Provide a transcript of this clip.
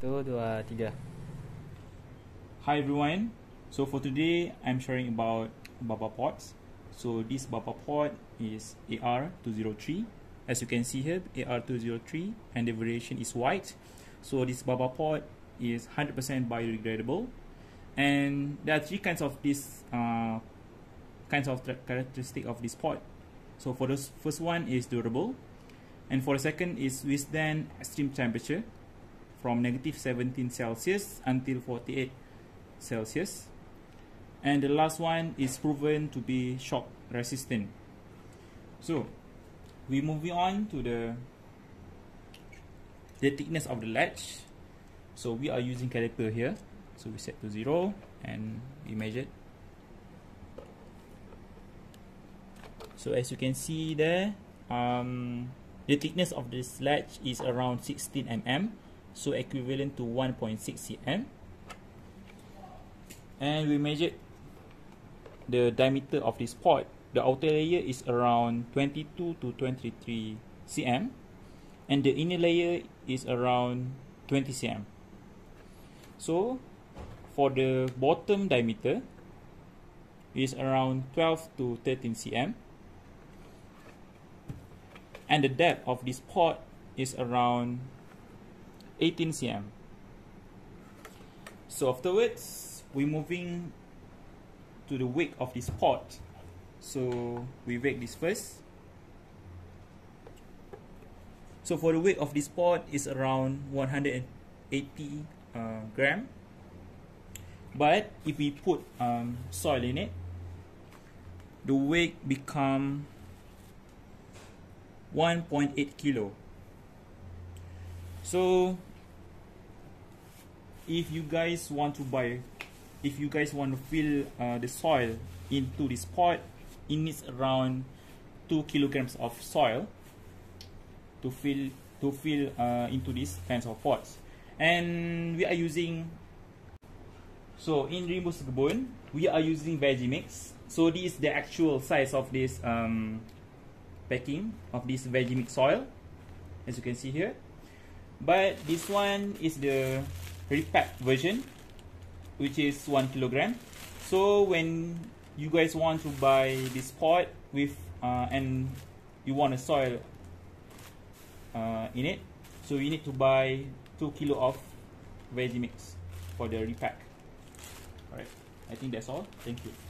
Satu, dua, tiga. Hi everyone. So for today, I'm sharing about Baba Pods. So this Baba Pod is AR203. As you can see here, AR203 and the variation is white. So this Baba Pod is 100% biodegradable. And there are three kinds of this uh, kinds of characteristic of this pod. So for the first one is durable. And for the second is withstand extreme temperature from negative 17 Celsius until 48 Celsius. And the last one is proven to be shock resistant. So, we moving on to the the thickness of the latch. So we are using caliper here. So we set to zero and we measured. So as you can see there, um, the thickness of this latch is around 16 mm so equivalent to 1.6 cm. And we measured the diameter of this pot. The outer layer is around 22 to 23 cm. And the inner layer is around 20 cm. So for the bottom diameter is around 12 to 13 cm. And the depth of this pot is around 18 cm. So afterwards, we're moving to the wake of this pot. So we wake this first. So for the weight of this pot is around 180 uh, gram. But if we put um, soil in it, the weight become 1.8 kilo. So if you guys want to buy if you guys want to fill uh, the soil into this pot it needs around 2 kilograms of soil to fill to fill uh, into these kinds of pots. And we are using so in Rimbun Sekebun we are using veggie mix so this is the actual size of this um, packing of this veggie mix soil as you can see here. But this one is the repack version which is 1 kilogram. So when you guys want to buy this pot with uh, and you want a soil uh, in it so you need to buy 2 kilo of veggie mix for the repack. Alright. I think that's all. Thank you